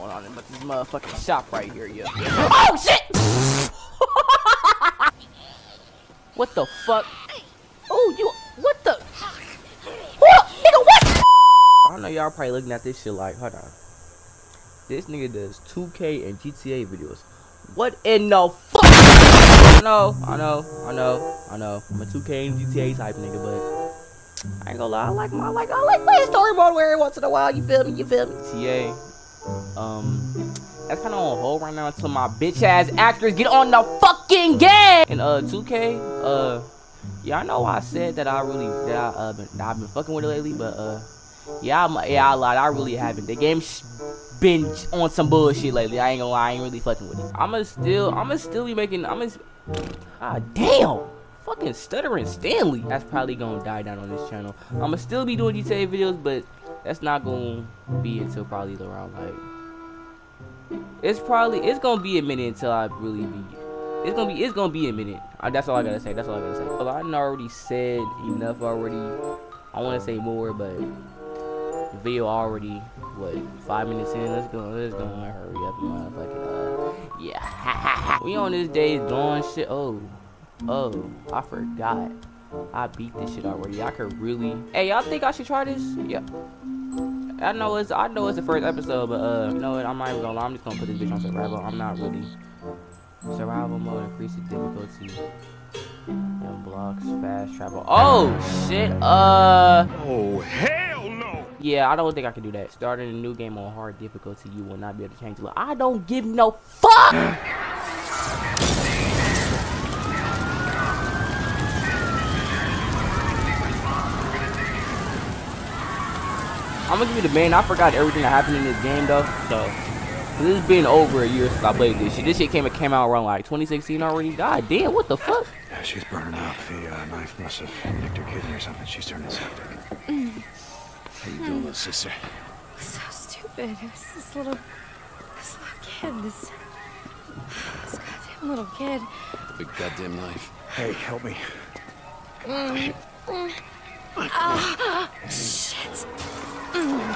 going on in but this motherfucking shop right here, yeah. Oh shit! what the fuck? Oh, you what the? What, nigga? What? I know y'all probably looking at this shit like, hold on. This nigga does 2K and GTA videos. What in the fuck? I know, I know, I know, I know. I'm a 2K and GTA type nigga, but. I ain't gonna lie, I like my, I like, I like playing story mode where once in a while, you feel me, you feel me? TA, um, that's kind of on hold right now until my bitch ass actors get on the fucking game. And uh, 2K, uh, yeah, I know I said that I really, that I, uh, been, that I've been fucking with it lately, but uh, yeah, I'm, yeah, I lied, I really haven't. The game's been on some bullshit lately. I ain't gonna lie, I ain't really fucking with it. I'ma still, I'ma still be making, I'ma, ah, damn fucking stuttering Stanley. That's probably gonna die down on this channel. I'ma still be doing GTA videos, but that's not gonna be until probably around like it's probably it's gonna be a minute until I really be it's gonna be it's gonna be a minute. Uh, that's all I gotta say. That's all I gotta say. Well, I already said enough already. I want to say more, but the video already what five minutes in. Let's go. Let's go. Hurry up, motherfucker. Uh, yeah. we on this day doing shit. Oh. Oh, I forgot. I beat this shit already. I could really. Hey, y'all think I should try this? Yeah. I know it's I know it's the first episode, but uh, you know what? I'm not even gonna lie. I'm just gonna put this bitch on survival. I'm not really survival mode. Increase the difficulty. And blocks fast travel. Oh shit. Uh. Oh hell no. Yeah, I don't think I can do that. Starting a new game on hard difficulty, you will not be able to change it. I don't give no fuck. I'm gonna give you the main. I forgot everything that happened in this game though. So this has been over a year since I played this shit. This shit came came out around like 2016 already. God damn, what the fuck? Yeah, she's burning up. The uh, knife must have nicked her kidney or something. She's turning septic. How you doing, little sister? So stupid. It was this little, this little kid. This, this goddamn little kid. Big goddamn knife. Hey, help me. Mm. Mm. Oh, shit.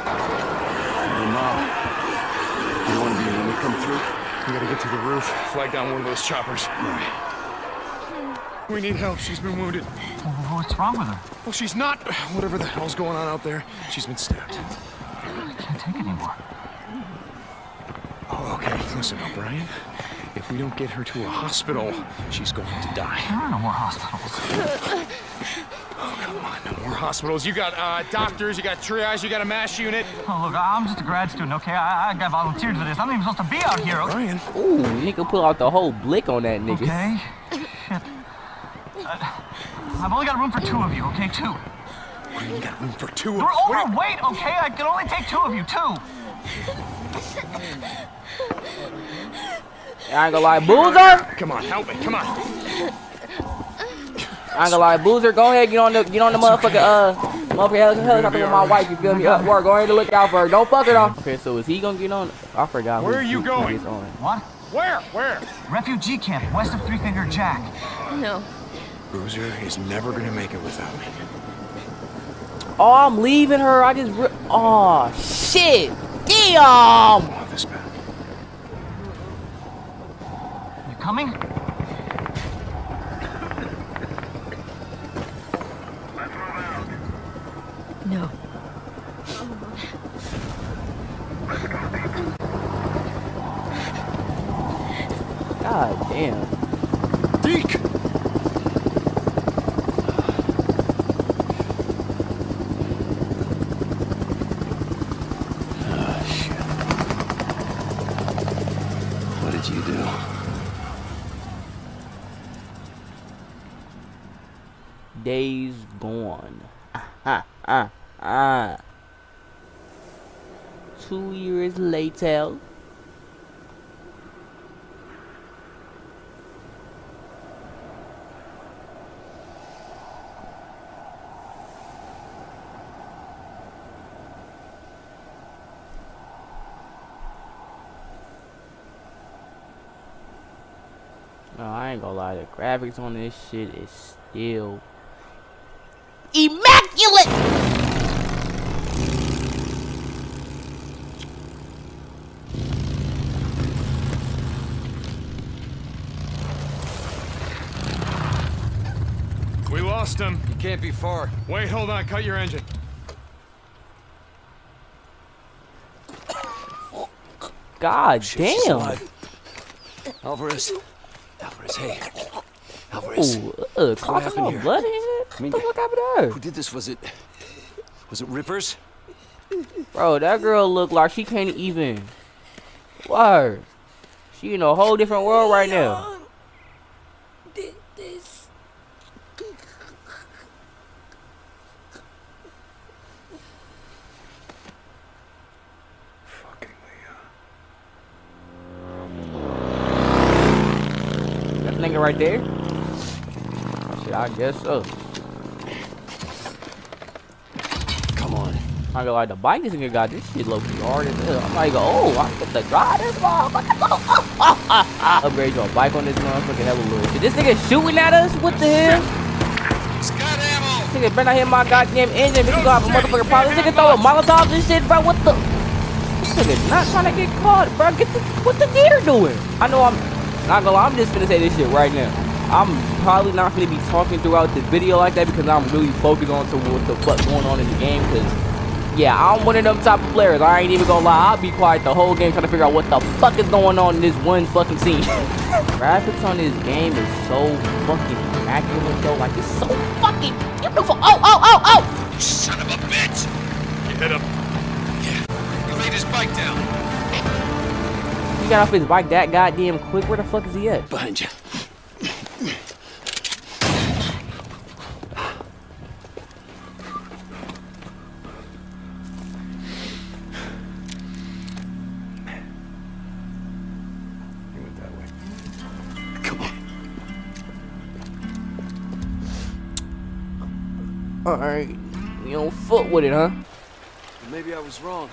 Hey, Mom. You want to be when we come through? We gotta get to the roof, flag down one of those choppers. All right. We need help. She's been wounded. What's wrong with her? Well, she's not. Whatever the hell's going on out there, she's been stabbed. I can't take anymore. Oh, okay. Listen, O'Brian. If we don't get her to a hospital, she's going to die. There are no more hospitals. Come on. No more hospitals. You got uh, doctors, you got triage, you got a mass unit. Oh, look, I'm just a grad student, okay? I, I got volunteered for this. I'm not even supposed to be out here, okay? Brian. Ooh, nigga pull out the whole blick on that nigga. Okay. Shit. Uh, I've only got room for two of you, okay? Two. We got room for two. of you. We're overweight, okay? I can only take two of you, two. I ain't gonna lie, Boozer. Come on, help me. Come on. I ain't gonna lie, Boozer. Go ahead, get on the get on the motherfucker uh motherfucker helicopter with my wife. You feel me? Up work. Go ahead and look out for her. Don't fuck her though. Okay, so is he gonna get on? I forgot. Where are you going? gets on. What? Where? Where? Refugee camp west of Three Finger Jack. No. Boozer is never gonna make it without me. Oh, I'm leaving her. I just. Re- oh shit. Damn. I want this back. You coming? No. God damn. Deke! Ah, shit. What did you do? Days gone. Ah, ah. Two years later. No, I ain't gonna lie. The graphics on this shit is still immaculate. Lost him. He can't be far. Wait, hold on. Cut your engine. God Shit, damn. alive. Alvarez. Alvarez, hey. Alvarez. Ooh, uh, causing happened here? blood in it? I mean- what the fuck happened to her? Who did this? Was it... Was it Rippers? Bro, that girl look like she can't even. Word. She in a whole different world right now. Did this. Fucking Leon. That nigga right there. Shit, I guess so. Come on. I gonna like the bike this nigga got this shit low key hard as hell. I'm like, oh, I get the drive this motherfucker. Oh, oh, oh, oh, oh. Upgrade your bike on this motherfucking hella little shit. This nigga shooting at us? What the hell? Scott ammo! This nigga better not hit my goddamn engine. Bitch, you gonna have a motherfucking problem. This nigga throwing molotovs and shit, bro. What the? This nigga not trying to get caught, bro. Get the, what the deer doing? I know I'm not gonna lie. I'm just gonna say this shit right now. I'm probably not gonna be talking throughout the video like that because I'm really focused on to what the fuck going on in the game. Cause yeah, I'm one of them type of players. I ain't even gonna lie. I'll be quiet the whole game trying to figure out what the fuck is going on in this one fucking scene. Graphics on this game is so fucking immaculate though. Like it's so fucking beautiful. Oh, oh, oh, oh! You son of a bitch! You hit him. Yeah, you laid his bike down. He got off his bike that goddamn quick. Where the fuck is he at? Behind you. He went that way. Come on. Alright. You on foot with it, huh? Maybe I was wrong.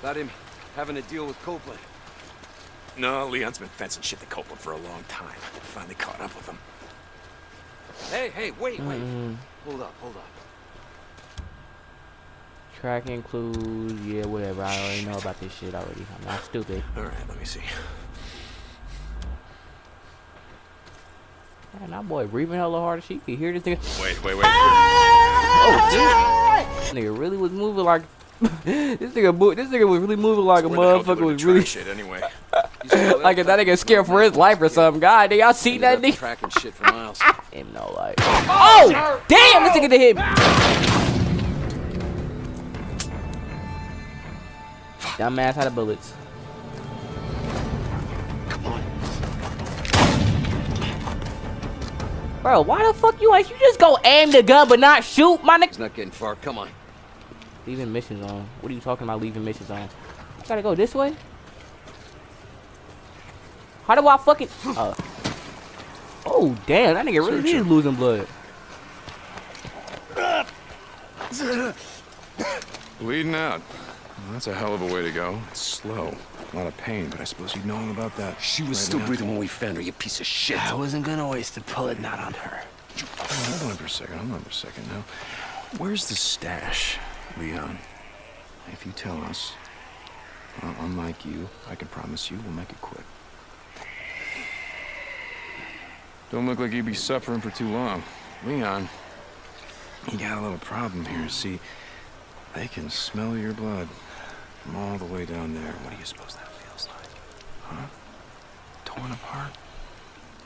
About him having to deal with Copeland. No, Leon's been fencing shit to Copeland for a long time. Finally caught up with him. Hey, hey, wait, wait. Mm, Hold up, hold up. Tracking includes, yeah, whatever. I already know about this shit already. I'm not stupid. All right, let me see. Man, that boy breathing hella hard as she can hear this nigga. Wait, wait, wait. Oh, dude. This nigga really was moving like. this nigga, this nigga was really moving like a Where the hell did you motherfucker was really. shit anyway. Like if that nigga scared for his life or something. God, did y'all see that nigga? Tracking shit for miles. Him no like. Oh, damn! This nigga hit me. Dumbass had the bullets. Come on. Bro, why the fuck you ain't you just go aim the gun but not shoot, my nigga? He's not getting far. Come on. Leaving missions on. What are you talking about leaving missions on? Gotta go this way? How do I fucking uh, Oh damn, that nigga really is losing blood. Bleeding out. Well, that's a hell of a way to go. It's slow. A lot of pain, but I suppose you'd know all about that. She was right still breathing when we found her, you piece of shit. I wasn't gonna waste a bullet not on her. Hold on for a second. Hold on for a second now. Where's the stash, Leon? If you tell us, well, unlike you, I can promise you we'll make it quick. Don't look like you'd be suffering for too long. Leon, you got a little problem here. See, they can smell your blood from all the way down there. What do you suppose that feels like? Huh? Torn apart?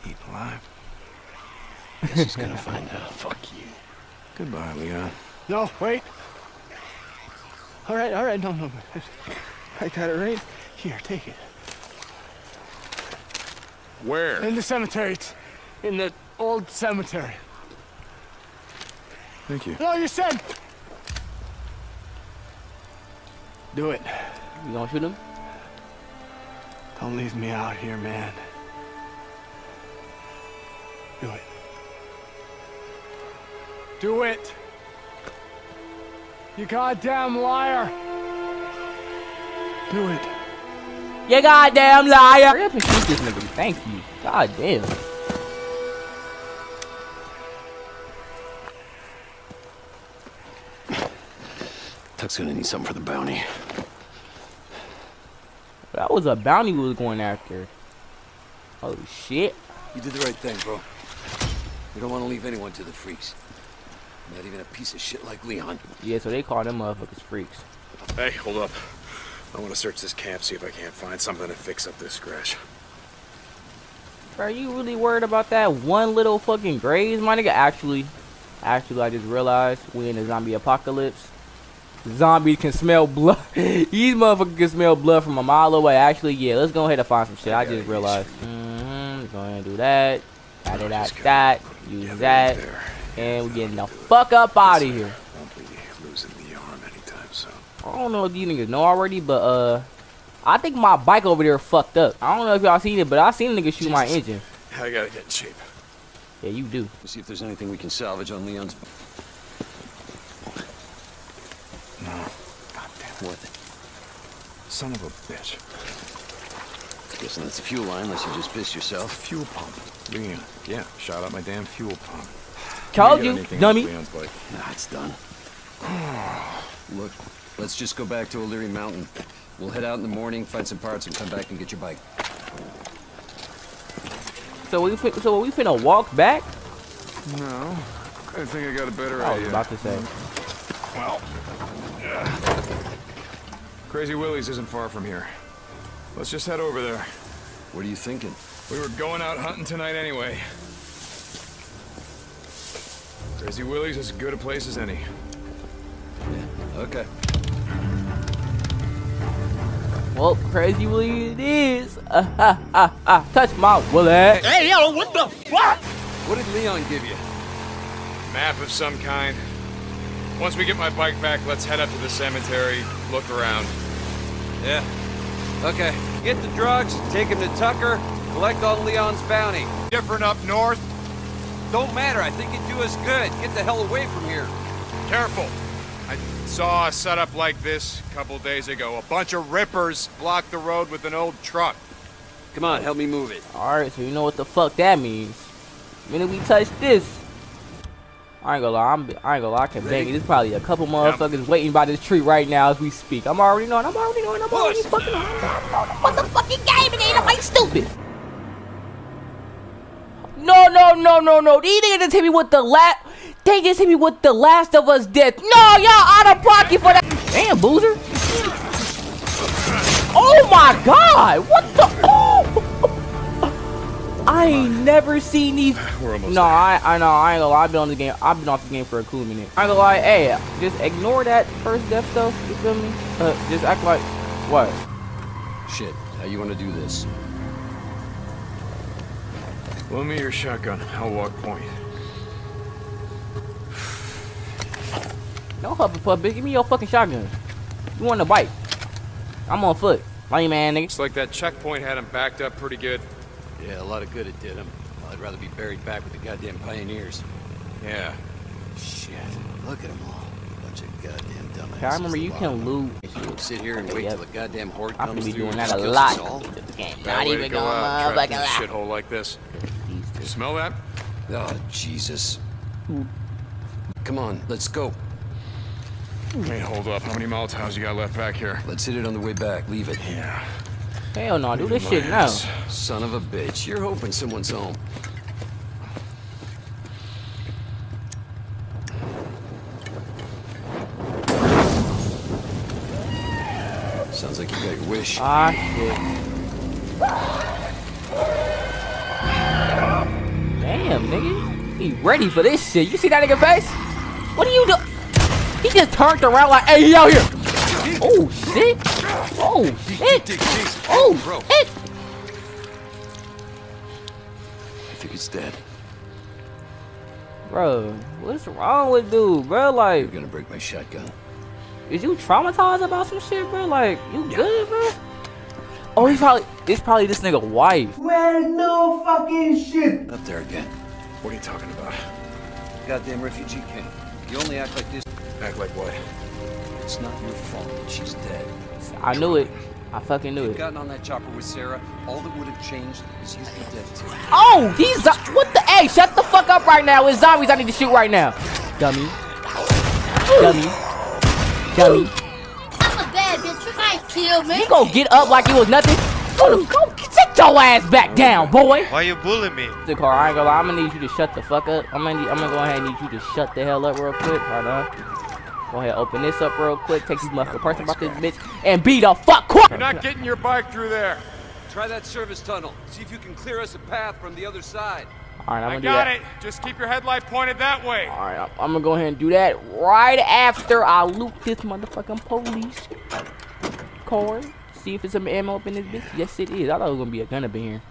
Eaten alive? Guess he's gonna find out. Fuck you. Goodbye, Leon. No, wait. All right, all right, no, no. I got it right here. Take it. Where? In the cemetery. It's in the old cemetery. Thank you. No, you said. Do it. You gonna shoot him? Don't leave me out here, man. Do it. Do it. You goddamn liar. Do it. You goddamn liar! Hurry up and shoot this nigga. Thank you. God damn. Tuck's gonna need something for the bounty. That was a bounty we was going after. Holy shit. You did the right thing, bro. We don't want to leave anyone to the freaks. Not even a piece of shit like Leon. Yeah, so they call them motherfuckers freaks. Hey, hold up. I want to search this camp, see if I can't find something to fix up this scratch. Are you really worried about that one little fucking graze, my nigga? Actually, actually, I just realized we in a zombie apocalypse. Zombies can smell blood. These motherfuckers can smell blood from a mile away. Actually, yeah, let's go ahead and find some shit. I just realized. Mm-hmm. Go ahead and do that. Add it at that. Use that. And we're getting the fuck up out of here. Losing the arm anytime soon. I don't know if you niggas know already, but uh, I think my bike over there fucked up. I don't know if y'all seen it, but I seen a nigga shoot my engine. I gotta get in shape. Yeah, you do. See if there's anything we can salvage on Leon's. God damn What? Son of a bitch. Guessing that's a fuel line, unless you just pissed yourself. the fuel pump. Leon. Yeah, shot up my damn fuel pump. Told Let me you, dummy. off Leon's bike. Nah, it's done. Look, let's just go back to O'Leary Mountain. We'll head out in the morning, find some parts, and come back and get your bike. So we fin- so we finna walk back? No. I think I got a better I was idea. about to say. Well, yeah. Crazy Willie's isn't far from here. Let's just head over there. What are you thinking? We were going out hunting tonight anyway. Crazy Willie's is as good a place as any. Yeah, okay. Well, crazy Willie it is. Ah, ah, ah, ah. Touch my wallet. Hey, yo, what the fuck? What did Leon give you? Map of some kind. Once we get my bike back, let's head up to the cemetery, look around. Yeah. Okay. Get the drugs, take him to Tucker, collect on Leon's bounty. Different up north? Don't matter, I think it'd do us good. Get the hell away from here. Careful. I saw a setup like this a couple days ago. A bunch of rippers blocked the road with an old truck. Come on, help me move it. Alright, so you know what the fuck that means. The minute we touch this, I ain't gonna lie, I'm, I ain't gonna lie, I can bang it. There's probably a couple motherfuckers waiting by this tree right now as we speak. I'm already knowing, I'm already knowing, I'm already fucking knowing. What the fucking game and ain't nobody stupid. No, no, no, no, no. These niggas just hit me with the last. They just hit me with the Last of Us death. No, y'all out of pocket for that. Damn, boozer. Oh my god! What the? Oh I ain't never seen these. We're almost No, I, I know, I ain't gonna lie. I've been on the game. I've been off the game for a cool minute. I ain't gonna lie. Hey, just ignore that first death though. You feel me? Uh, just act like what? Shit, how you want to do this? Loan me your shotgun. I'll walk point. don't huff Hufflepuff, bitch. Give me your fucking shotgun. You want a bike? I'm on foot. Lame man, nigga. Looks like that checkpoint had him backed up pretty good. Yeah, a lot of good it did him. I'd rather be buried back with the goddamn pioneers. Yeah. Shit, look at them all. Bunch of goddamn dumbasses. I remember you can of them. loot. We'll sit here and wait Yep. till the goddamn horde I'm comes could be through doing that a lot. us all. Bad Not even go going out, trapped in a shithole like this. You smell that? Oh, Jesus. Come on, let's go. Hey, hold up. How many Molotovs you got left back here? Let's hit it on the way back. Leave it. Yeah. Hell no, do this shit now. Son of a bitch. You're hoping someone's home. Sounds like you got your wish. Ah shit. Damn, nigga. He ready for this shit. You see that nigga face? What are you do? He just turned around like, hey, he out here. Oh shit. Oh shit. Oh Bro. shit. I think it's dead. Bro, what's wrong with dude, bro? Like, you're gonna break my shotgun. is you traumatized about some shit, bro? Like, you good, bro? Oh, he's probably, it's probably this nigga wife. Well, no fucking shit. Up there again. What are you talking about? Goddamn refugee camp. You only act like this. Act like what? It's not your fault that she's dead. I knew it. I fucking knew it. Gotten on that chopper with Sarah, all that would have changed is you'd be dead too. Oh, these what the? Hey, shut the fuck up right now. It's zombies I need to shoot right now. Dummy. Dummy. Dummy. I'm a bad bitch. You can't kill me. You gonna get up like it was nothing? Go, to, go get Sit your ass back down, boy. Why you bullying me? The car, I ain't gonna lie. I'm gonna need you to shut the fuck up. I'm gonna, need, I'm gonna go ahead and need you to shut the hell up real quick. Hold on. Go ahead, open this up real quick. Take these motherfucking person about this bitch and be the fuck quick. You're not getting your bike through there. Try that service tunnel. See if you can clear us a path from the other side. All right, I'm gonna do got that. it. Just keep your headlight pointed that way. All right, I'm, I'm gonna go ahead and do that right after I loot this motherfucking police car. See if it's some ammo up in this bitch. Yes, it is. I thought it was gonna be a gun up in here.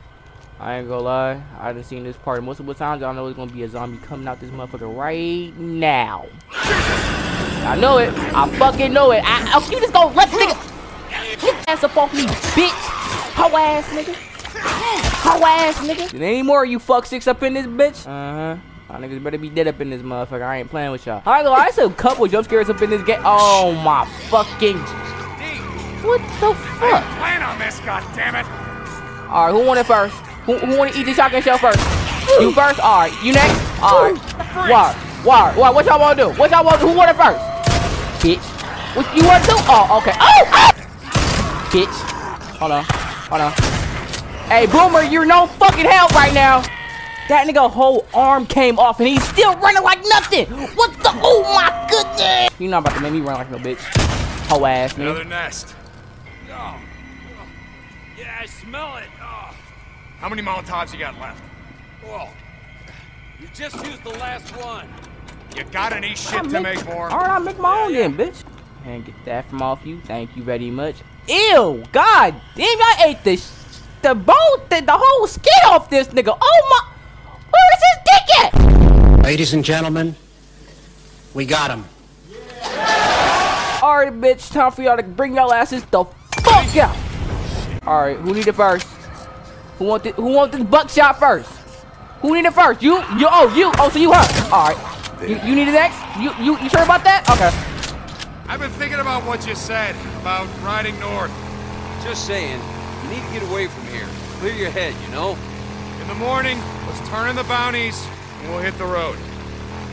I ain't gonna lie. I done seen this part multiple times. I know it's gonna be a zombie coming out this motherfucker right now. I know it. I fucking know it. I, oh, you just gonna let nigga get your ass up off me, bitch. Hoe ass nigga. Hoe ass nigga. Any more of you fuck six up in this bitch? Uh huh. Y'all niggas better be dead up in this motherfucker. I ain't playing with y'all. Alright, ain't I said a couple jump scares up in this game. Oh my fucking. What the fuck? Plan on this, goddammit. All right, who want it first? Who, who want to eat the shotgun shell first? You first? All right, you next? All right. Why? Why? Why? What y'all want to do? What y'all want to do? Who want it first? Bitch. What you want to do? Oh, okay. Oh! oh! Bitch. Hold on. Hold on. Hey, Boomer, you're no fucking help right now. That nigga whole arm came off and he's still running like nothing. What the? Oh my goodness. You not about to make me run like no bitch. Hoe ass nigga. Another nest. Oh. Yeah, I smell it. Oh. How many Molotovs you got left? Whoa. You just used the last one. You got any shit I'll to make more? All right, I'll make my own then, bitch. And get that from off you. Thank you very much. Ew, god damn, I ate the sh- the bone, the, the whole skin off this nigga. Oh my, where is his dick at? Ladies and gentlemen, we got him. All right, bitch, time for y'all to bring y'all asses the fuck out. All right, who need it first? Who want this? Who want this buckshot first? Who need it first? You, you, oh, you, oh, so you her. All right, you, you need it next? You, you, you sure about that? Okay. I've been thinking about what you said about riding north. Just saying, you need to get away from here. Clear your head, you know? In the morning, let's turn in the bounties and we'll hit the road.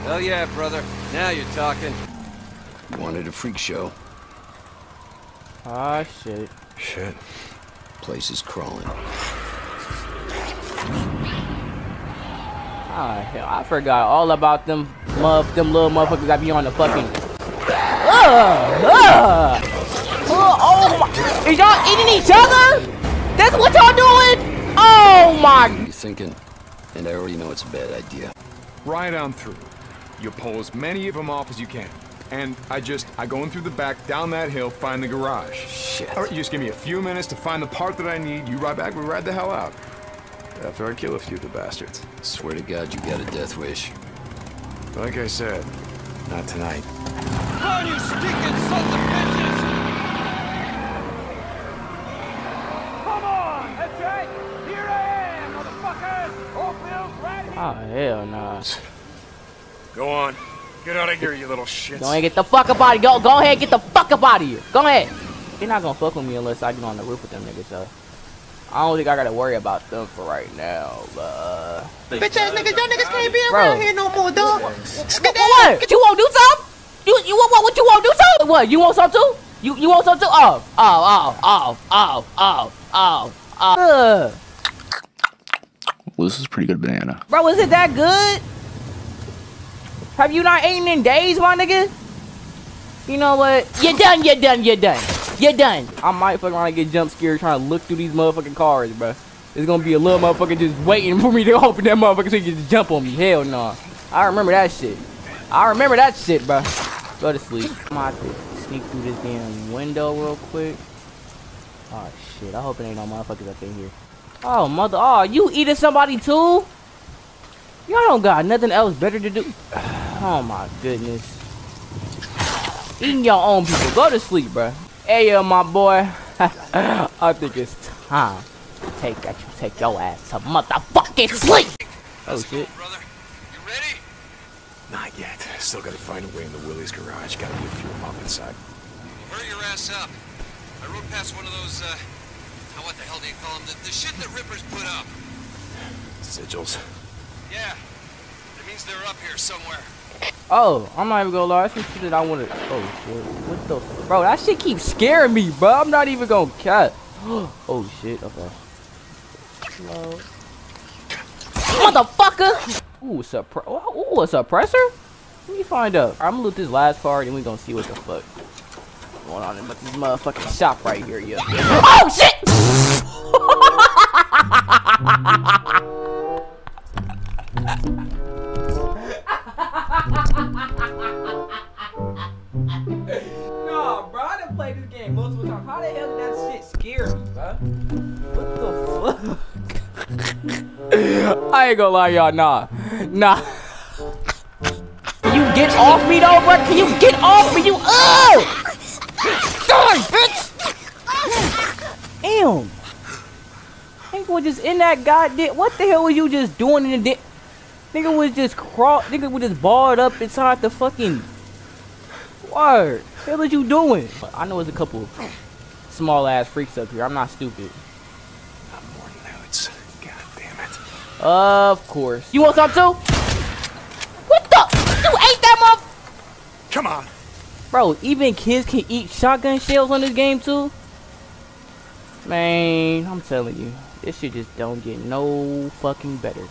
Hell yeah, brother. Now you're talking. Wanted a freak show. Ah, shit. Shit. Place is crawling. Ah, hell, I forgot all about them, muff, them little motherfuckers that be on the fucking. Ugh, ugh. Uh, oh my! Is y'all eating each other? That's what y'all doing? Oh my! You thinking? And I already know it's a bad idea. Ride on through. You pull as many of them off as you can. And I just, I go in through the back, down that hill, find the garage. Shit. All right, you just give me a few minutes to find the part that I need. You ride back, we ride the hell out. After I kill a few of the bastards. Swear to God, you got a death wish. Like I said, not tonight. Come on, you stinking sons of bitches! Come on! That's right! Here I am, motherfuckers! Oakville's right here! Oh hell nah. Go on. Get out of here, you little shits. Go ahead, get the fuck up out of here. Go, go ahead, get the fuck up out of here. Go ahead. They're not gonna fuck with me unless I get on the roof with them niggas. So I don't think I gotta worry about them for right now. But uh, Bitch ass niggas, y'all niggas can't be Bro. around here no more, dog. what? You want to do something? You you want what? What you want to do something? What? You want some too? You you want some too? Oh oh oh oh oh oh oh oh. Uh. Well, this is pretty good banana. Bro, is it that good? Have you not eaten in days, my nigga? You know what? You're done, you're done, you're done. You're done. I might fuck around and get jump scared trying to look through these motherfucking cars, bro. There's gonna be a little motherfucker just waiting for me to open that motherfucker so he can just jump on me. Hell no. I remember that shit. I remember that shit, bro. Go to sleep. I'm to sneak through this damn window real quick. Oh shit, I hope it ain't no motherfuckers up in here. Oh mother, oh you eating somebody too? Y'all don't got nothing else better to do. Oh my goodness. Eating your own people. Go to sleep, bro. Hey, uh, my boy. I think it's time to take that you take your ass to motherfucking sleep. Oh shit. Not yet. Still gotta find a way in the Willie's garage. Gotta be a few of up inside. Hurry your ass up. I rode past one of those, uh, oh, what the hell do you call them? The, the shit that Rippers put up. Sigils. Yeah. That means they're up here somewhere. Oh, I'm not even gonna lie. That's some shit that I wanna. Oh shit. What the? Bro, that shit keeps scaring me, bro. I'm not even gonna cut. oh shit. Okay. Mode. Motherfucker! Ooh, suppre Ooh, a suppressor? Let me find out. I'm gonna loot this last part and we gonna see what the fuck going on in this motherfucking shop right here, yeah. Oh shit! no, bro, I done played this game multiple times. How the hell did that shit scare me, bro? What the fuck? I ain't gonna lie, y'all. Nah, nah. Can you get off me though, bro? Can you get off me? You uh? oh! Die, bitch! Damn. Nigga was just in that goddamn. What the hell were you just doing in the? Nigga was just crawl. Nigga was just balled up inside the fucking. Word. What the hell was you doing? I know there's a couple small ass freaks up here. I'm not stupid. Not more notes. God damn it. Of course. You want some too? What the? You ate that mother? Come on. Bro, even kids can eat shotgun shells on this game too? Man, I'm telling you. This shit just don't get no fucking better.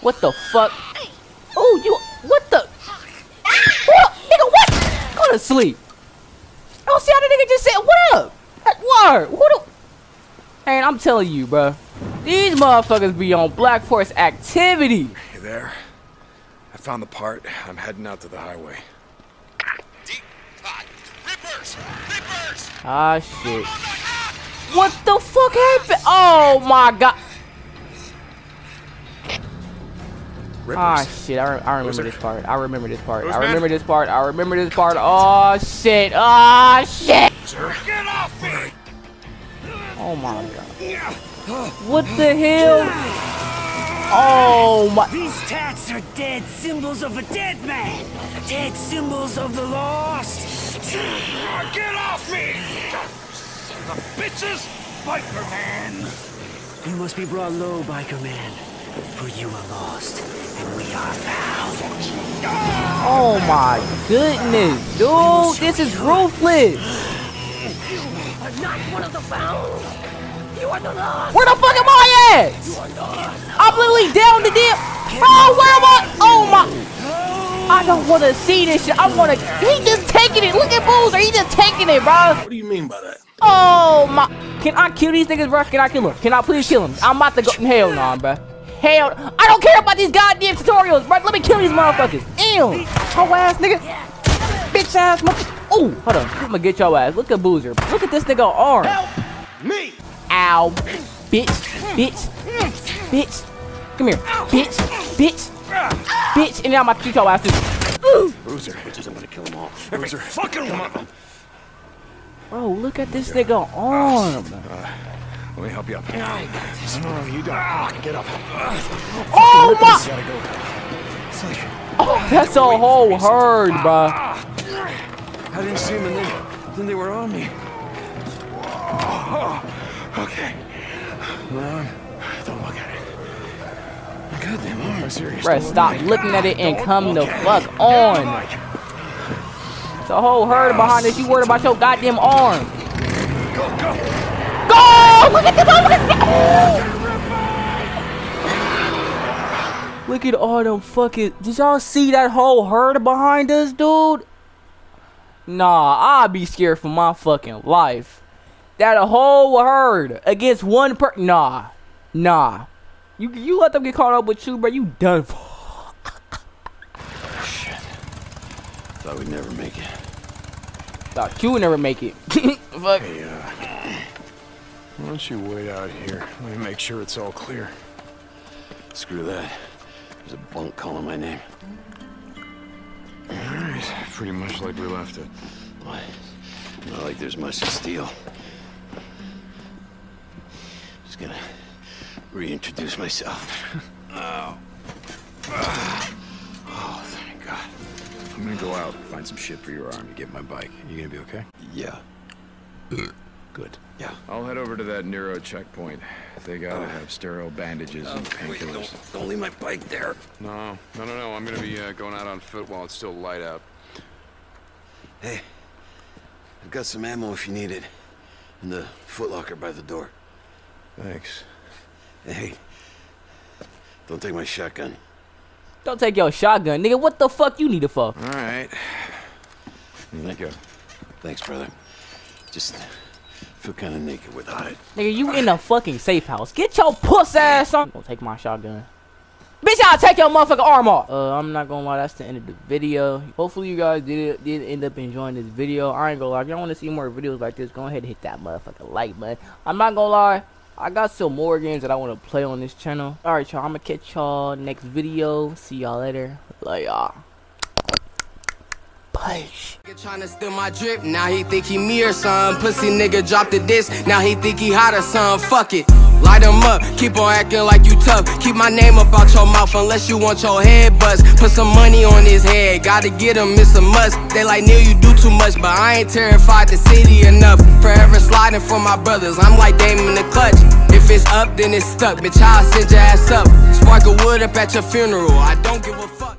What the fuck? Oh, you. What the? What? Nigga, what? Go to sleep. Oh, see how the nigga just said, what up? That word. What up? Man, I'm telling you, bro. These motherfuckers be on Black Force activity. You there? I found the part. I'm heading out to the highway. Rippers! Rippers! Ah, shit. What the fuck happened? Oh, my God. Ah, shit. I, re I remember this part. I remember this part. I remember this part. I remember this part. Oh, shit. Oh, shit. Get off me! Oh, my God. What the hell? Oh, my. These tats are dead symbols of a dead man. Dead symbols of the lost. Get off me! The bitches! Biker man! You must be brought low, biker man. For you are lost, and we are found. Oh, my goodness. Dude, this is ruthless. You are not one of the found. You are the lost. Where the fuck am I at? I'm literally down the dip. Oh, where am I? Oh, my. I don't want to see this shit. I want to. He just taking it. Look at Boozer. He just taking it, bro. What do you mean by that? Oh, my. Can I kill these niggas, bro? Can I kill them? Can I please kill them? I'm about to go. Hell no, nah, bro. Hell. I don't care about these goddamn tutorials, bro. Let me kill these motherfuckers. Ew. Hoe ass nigga. Bitch ass mother. Oh, hold on. I'm gonna get your ass. Look at Boozer. Look at this nigga arm. Help me. Ow. Bitch. Bitch. Bitch. Come here. Bitch. Bitch. Bitch. And now I'm about to shoot your ass too. Boozer. I'm gonna kill them all. Boozer. Fucking one of them. Bro, look at this nigga arm. Uh, let me help you up. No, no, you don't. Ah. Get up. Oh my! Oh, that's a whole herd, bro. I didn't see them and then, then they were on me. Oh, okay. Ron, don't look at it. Goddamn arm, serious. Bro, stop looking at it and come the fuck on. It's a whole herd behind this. You worried about your goddamn arm. Go, go. Go! Look at this! Look at Look at all them fucking. Did y'all see that whole herd behind us, dude? Nah, I'll be scared for my fucking life. That a whole herd against one per. Nah, nah. You you let them get caught up with you, bro. You done. Shit. Thought we'd never make it. Thought you would never make it. Fuck. Hey, uh, why don't you wait out here? Let me make sure it's all clear. Screw that. There's a bunk calling my name. Alright, pretty much like we left it. What? Not like there's much to steal. Just gonna reintroduce myself. oh. oh, thank God. I'm gonna go out, find some shit for your arm to get my bike. You gonna be okay? Yeah. Good. Yeah. I'll head over to that NERO checkpoint. They gotta have sterile bandages and Oh, painkillers. don't, don't leave my bike there. No, no, no, no. I'm gonna be uh, going out on foot while it's still light out. Hey, I've got some ammo if you need it. In the footlocker by the door. Thanks. Hey, don't take my shotgun. Don't take your shotgun, nigga. What the fuck you need it for? All right. Here you go. Thanks, brother. Just feel kind of naked without it. Nigga, you in a fucking safe house. Get your puss ass on. Don't take my shotgun. Bitch, I'll take your motherfucking arm off. Uh, I'm not gonna lie, that's the end of the video. Hopefully you guys did did end up enjoying this video. I ain't gonna lie, if y'all want to see more videos like this, go ahead and hit that motherfucking like button. I'm not gonna lie, I got some more games that I want to play on this channel. Alright, y'all, I'm gonna catch y'all next video. See y'all later. Love y'all. Push. Trying to steal my drip, now he think he me or something. Pussy nigga dropped the disc, now he think he hot or something. Fuck it. Light him up, keep on acting like you tough. Keep my name up out your mouth unless you want your head bust. Put some money on his head, gotta get him, it's a must. They like Neil, you do too much, but I ain't terrified the city enough. Forever sliding for my brothers, I'm like Damon the clutch. If it's up, then it's stuck, bitch, I'll send your ass up. Spark a wood up at your funeral, I don't give a